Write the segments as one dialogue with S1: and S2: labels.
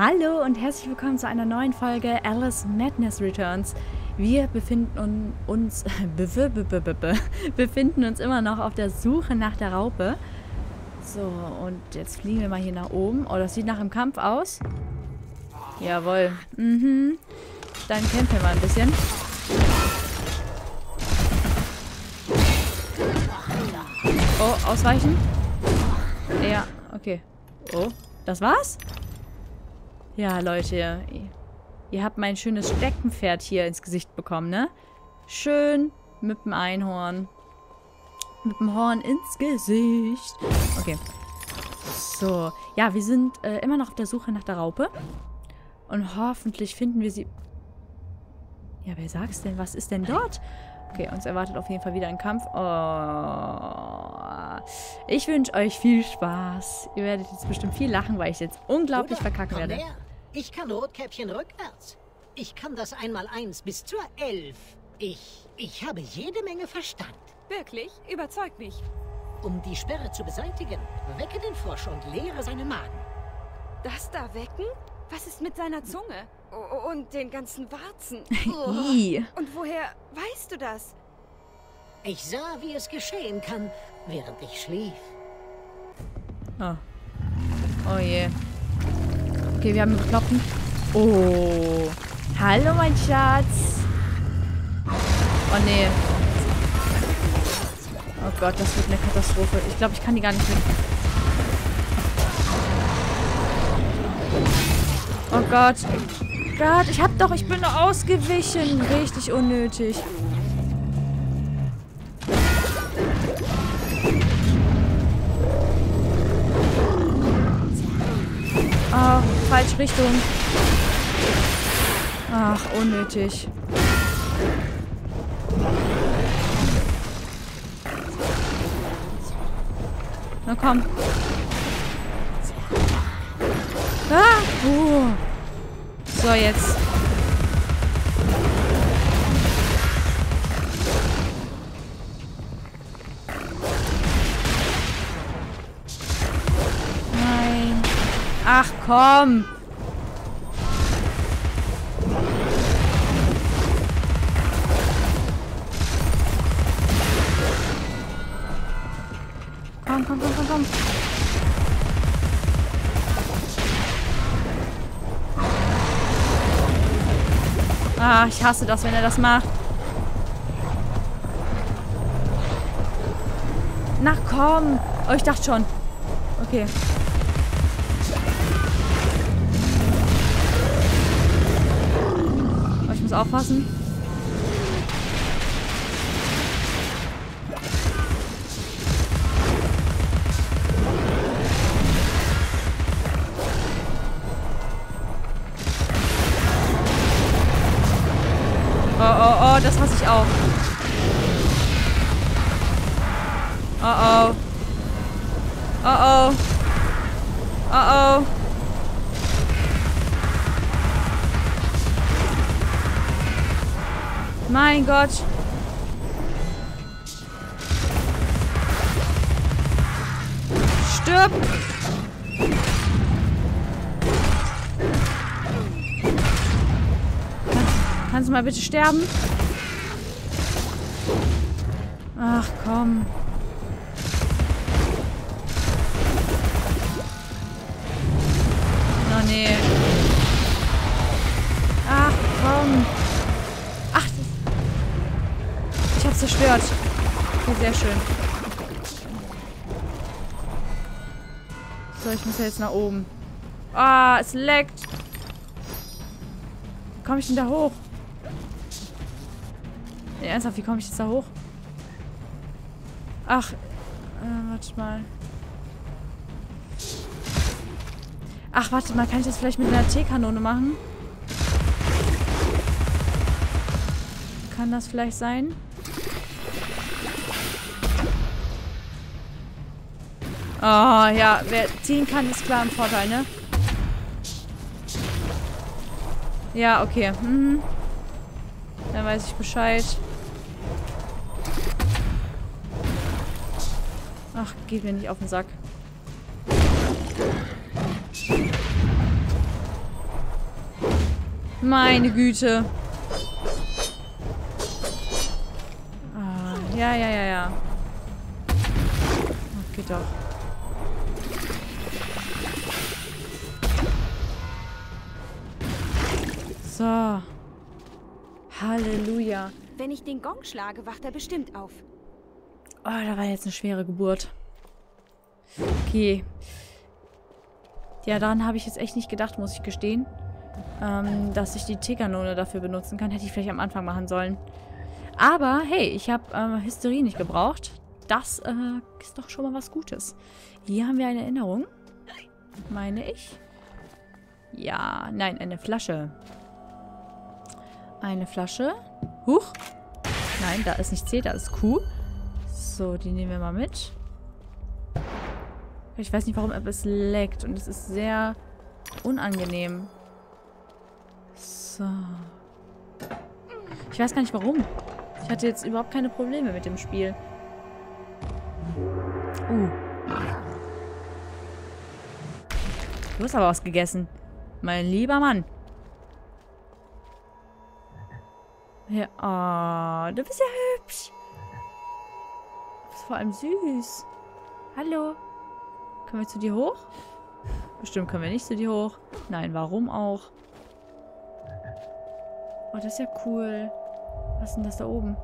S1: Hallo und herzlich willkommen zu einer neuen Folge Alice Madness Returns. Wir befinden uns, befinden uns immer noch auf der Suche nach der Raupe. So, und jetzt fliegen wir mal hier nach oben. Oh, das sieht nach einem Kampf aus. Jawohl. Mhm. Dann kämpfen wir mal ein bisschen. Oh, ausweichen. Ja, okay. Oh, das war's? Ja, Leute, ihr habt mein schönes Steckenpferd hier ins Gesicht bekommen, ne? Schön mit dem Einhorn. Mit dem Horn ins Gesicht. Okay. So. Ja, wir sind äh, immer noch auf der Suche nach der Raupe. Und hoffentlich finden wir sie... Ja, wer sagt's denn? Was ist denn dort? Okay, uns erwartet auf jeden Fall wieder ein Kampf. Oh. Ich wünsche euch viel Spaß. Ihr werdet jetzt bestimmt viel lachen, weil ich jetzt unglaublich Oder verkacken werde. Her.
S2: Ich kann Rotkäppchen rückwärts. Ich kann das einmal eins bis zur elf. Ich, ich habe jede Menge Verstand.
S3: Wirklich? Überzeug mich.
S2: Um die Sperre zu beseitigen, wecke den Frosch und leere seinen Magen.
S3: Das da wecken? Was ist mit seiner Zunge? Und den ganzen Warzen?
S1: Oh.
S3: und woher weißt du das?
S2: Ich sah, wie es geschehen kann, während ich schlief.
S1: Oh. Oh je. Okay, wir haben Kloppen. Oh. Hallo, mein Schatz. Oh, nee. Oh Gott, das wird eine Katastrophe. Ich glaube, ich kann die gar nicht mit. Oh Gott. Gott, ich hab doch, ich bin ausgewichen. Richtig unnötig. Falsche Richtung. Ach, unnötig. Na komm. Ah, uh. So, jetzt. Komm. Komm, komm, komm, komm, komm. Ah, ich hasse das, wenn er das macht. Na komm. Oh, ich dachte schon. Okay. Muss aufpassen. Oh, oh, oh, das hasse ich auch. Oh, oh. Oh, oh. Oh, oh. Mein Gott. Stirb! Kannst du mal bitte sterben? Ach, komm. Zerstört. Okay, sehr schön. So, ich muss ja jetzt nach oben. Ah, es leckt. Wie komme ich denn da hoch? Nee, ernsthaft, wie komme ich jetzt da hoch? Ach, äh, warte mal. Ach, warte mal, kann ich das vielleicht mit einer T-Kanone machen? Kann das vielleicht sein? Oh, ja. Wer ziehen kann, ist klar ein Vorteil, ne? Ja, okay. Mhm. Dann weiß ich Bescheid. Ach, geht mir nicht auf den Sack. Meine Güte. Ah, ja, ja, ja, ja. Oh, geht doch. So. Halleluja.
S3: Wenn ich den Gong schlage, wacht er bestimmt auf.
S1: Oh, da war jetzt eine schwere Geburt. Okay. Ja, daran habe ich jetzt echt nicht gedacht, muss ich gestehen. Ähm, dass ich die Teekanone dafür benutzen kann. Hätte ich vielleicht am Anfang machen sollen. Aber, hey, ich habe äh, Hysterie nicht gebraucht. Das äh, ist doch schon mal was Gutes. Hier haben wir eine Erinnerung. Meine ich. Ja, nein, eine Flasche. Eine Flasche. Huch. Nein, da ist nicht C, da ist Q. So, die nehmen wir mal mit. Ich weiß nicht, warum etwas leckt. Und es ist sehr unangenehm. So. Ich weiß gar nicht, warum. Ich hatte jetzt überhaupt keine Probleme mit dem Spiel. Uh. Du hast aber was gegessen. Mein lieber Mann. Ja, oh, du bist ja hübsch. Du bist vor allem süß. Hallo. Können wir zu dir hoch? Bestimmt können wir nicht zu dir hoch. Nein, warum auch? Oh, das ist ja cool. Was ist denn das da oben?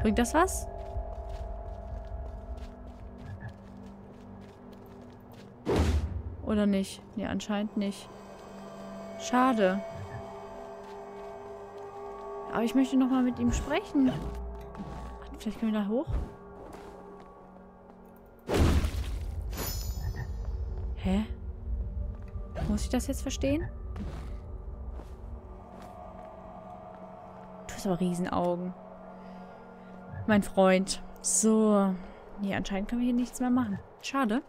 S1: Bringt das was? Oder nicht? Nee, anscheinend nicht. Schade. Aber ich möchte nochmal mit ihm sprechen. Vielleicht können wir da hoch? Hä? Muss ich das jetzt verstehen? Du hast aber Riesenaugen. Mein Freund. So. Nee, anscheinend können wir hier nichts mehr machen. Schade.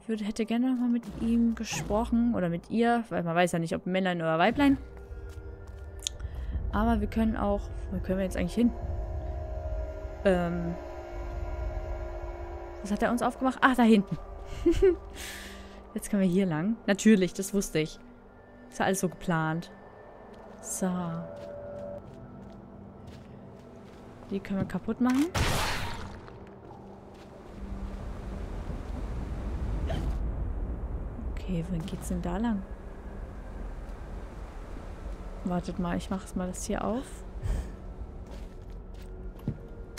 S1: Ich würde, hätte gerne nochmal mit ihm gesprochen. Oder mit ihr. Weil man weiß ja nicht, ob Männlein oder Weiblein. Aber wir können auch... Wo können wir jetzt eigentlich hin? Ähm... Was hat er uns aufgemacht? Ach, da hinten. jetzt können wir hier lang. Natürlich, das wusste ich. Ist ja alles so geplant. So. Die können wir kaputt machen. Okay, wohin geht's denn da lang? Wartet mal, ich mache es mal das hier auf.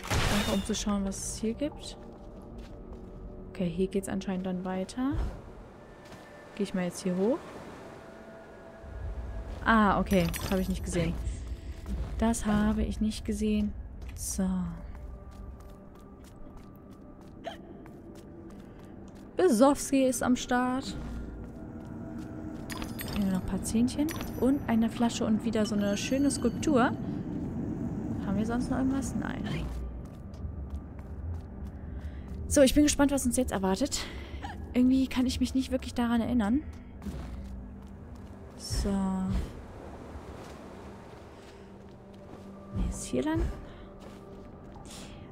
S1: Einfach um zu schauen, was es hier gibt. Okay, hier geht es anscheinend dann weiter. Gehe ich mal jetzt hier hoch. Ah, okay. Das habe ich nicht gesehen. Das habe ich nicht gesehen. So. Besowski ist am Start. Hier noch ein paar Zähnchen. Und eine Flasche und wieder so eine schöne Skulptur. Haben wir sonst noch irgendwas? Nein. So, ich bin gespannt, was uns jetzt erwartet. Irgendwie kann ich mich nicht wirklich daran erinnern. So. Ist hier lang?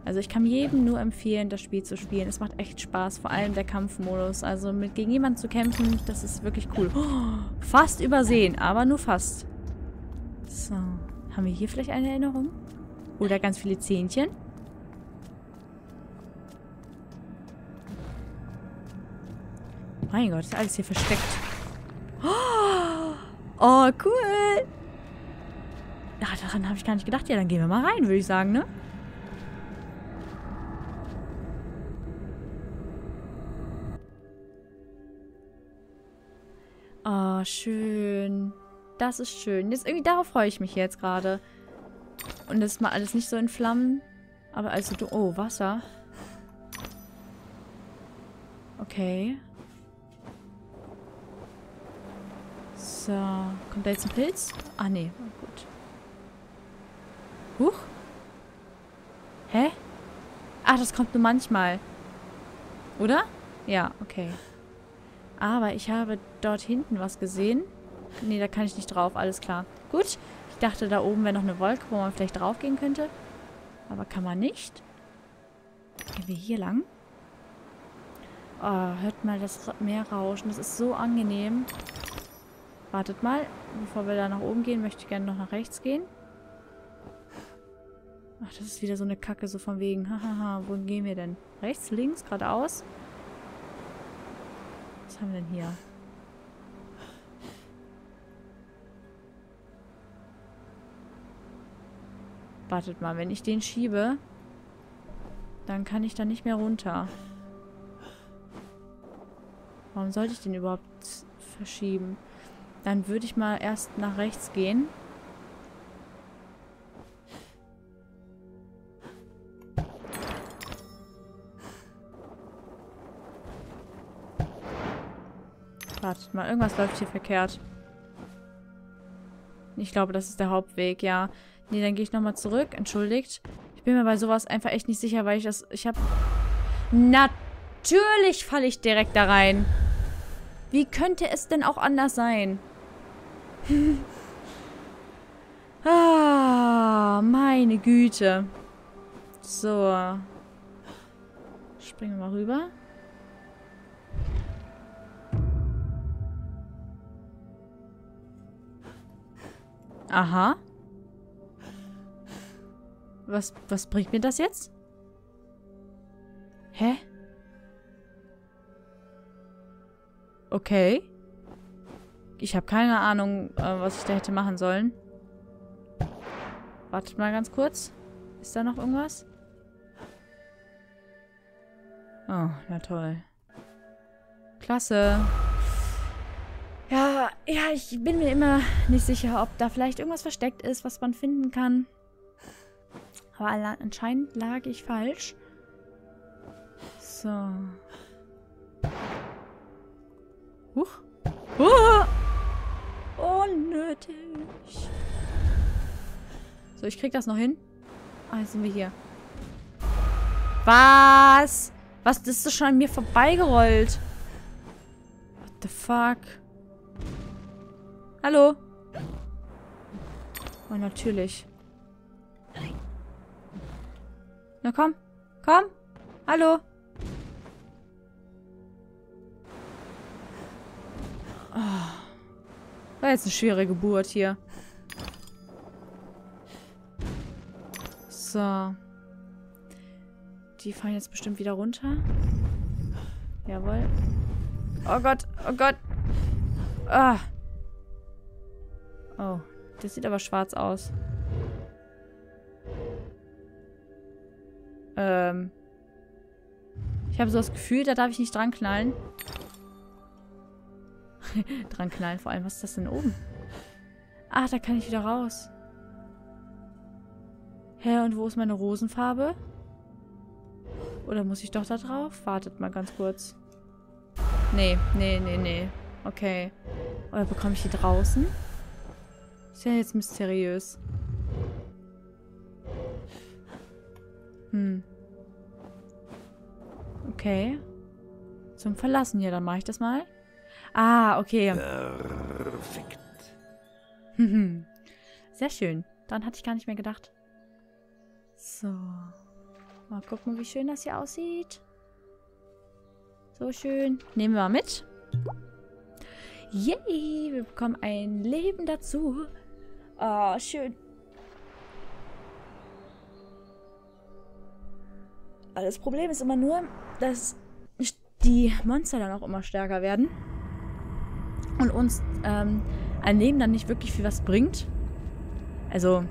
S1: Also ich kann jedem nur empfehlen, das Spiel zu spielen. Es macht echt Spaß, vor allem der Kampfmodus. Also mit gegen jemanden zu kämpfen, das ist wirklich cool. Oh, fast übersehen, aber nur fast. So, haben wir hier vielleicht eine Erinnerung? Oder ganz viele Zähnchen? Mein Gott, ist alles hier versteckt. Oh, cool. Ach, daran habe ich gar nicht gedacht. Ja, dann gehen wir mal rein, würde ich sagen, ne? Oh, schön. Das ist schön. Jetzt, irgendwie darauf freue ich mich jetzt gerade. Und das ist mal alles nicht so in Flammen. Aber also du... Oh, Wasser. Okay. So. Kommt da jetzt ein Pilz? Ah, nee. Oh, gut. Huch. Hä? Ach, das kommt nur manchmal. Oder? Ja, okay. Aber ich habe dort hinten was gesehen. Nee, da kann ich nicht drauf. Alles klar. Gut. Ich dachte, da oben wäre noch eine Wolke, wo man vielleicht drauf gehen könnte. Aber kann man nicht. Gehen wir hier lang. Oh, hört mal das Meer rauschen. Das ist so angenehm. Wartet mal. Bevor wir da nach oben gehen, möchte ich gerne noch nach rechts gehen. Ach, das ist wieder so eine Kacke, so von wegen. Hahaha, wohin gehen wir denn? Rechts, links, geradeaus? Was haben wir denn hier? Wartet mal, wenn ich den schiebe, dann kann ich da nicht mehr runter. Warum sollte ich den überhaupt verschieben? Dann würde ich mal erst nach rechts gehen. Wartet mal, irgendwas läuft hier verkehrt. Ich glaube, das ist der Hauptweg, ja. Nee, dann gehe ich nochmal zurück. Entschuldigt. Ich bin mir bei sowas einfach echt nicht sicher, weil ich das... Ich habe... Natürlich falle ich direkt da rein. Wie könnte es denn auch anders sein? ah, meine Güte. So. Springen wir mal rüber. Aha. Was, was bringt mir das jetzt? Hä? Okay. Ich habe keine Ahnung, äh, was ich da hätte machen sollen. Wartet mal ganz kurz. Ist da noch irgendwas? Oh, na toll. Klasse. Ja, ja, ich bin mir immer nicht sicher, ob da vielleicht irgendwas versteckt ist, was man finden kann. Aber anscheinend lag ich falsch. So. Huch. Uh! Unnötig. So, ich krieg das noch hin. Ah, jetzt sind wir hier. Was? Was? Das ist schon an mir vorbeigerollt. What the fuck? Hallo? Oh, natürlich. Na komm. Komm. Hallo. Oh. War jetzt eine schwere Geburt hier. So. Die fallen jetzt bestimmt wieder runter. Jawohl. Oh Gott, oh Gott. Ah. Oh, das sieht aber schwarz aus. Ähm. Ich habe so das Gefühl, da darf ich nicht dran knallen. dran knallen vor allem. Was ist das denn oben? Ach, da kann ich wieder raus. Hä, und wo ist meine Rosenfarbe? Oder muss ich doch da drauf? Wartet mal ganz kurz. Nee, nee, nee, nee. Okay. Oder bekomme ich die draußen? Ist ja jetzt mysteriös. Hm. Okay. Zum Verlassen hier, dann mache ich das mal. Ah, okay. Perfekt. Sehr schön. Dann hatte ich gar nicht mehr gedacht. So. Mal gucken, wie schön das hier aussieht. So schön. Nehmen wir mal mit. Yay, wir bekommen ein Leben dazu. Oh, schön. Aber das Problem ist immer nur, dass die Monster dann auch immer stärker werden. Und uns ähm, ein Leben dann nicht wirklich viel was bringt. Also,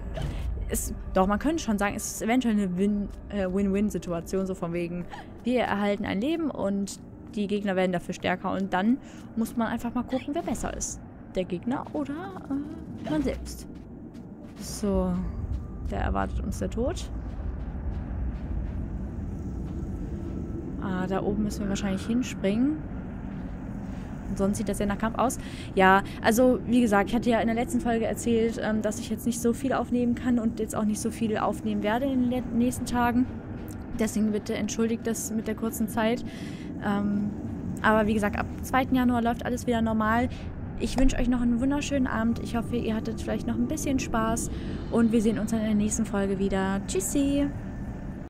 S1: ist, doch, man könnte schon sagen, es ist eventuell eine äh, Win-Win-Situation, so von wegen, wir erhalten ein Leben und die Gegner werden dafür stärker. Und dann muss man einfach mal gucken, wer besser ist. Der Gegner oder äh, man selbst. So. Der erwartet uns der Tod. Ah, da oben müssen wir wahrscheinlich hinspringen. sonst sieht das ja nach Kampf aus. Ja, also wie gesagt, ich hatte ja in der letzten Folge erzählt, ähm, dass ich jetzt nicht so viel aufnehmen kann und jetzt auch nicht so viel aufnehmen werde in den nächsten Tagen. Deswegen bitte entschuldigt das mit der kurzen Zeit. Ähm, aber wie gesagt, ab 2. Januar läuft alles wieder normal. Ich wünsche euch noch einen wunderschönen Abend. Ich hoffe, ihr hattet vielleicht noch ein bisschen Spaß. Und wir sehen uns dann in der nächsten Folge wieder. Tschüssi!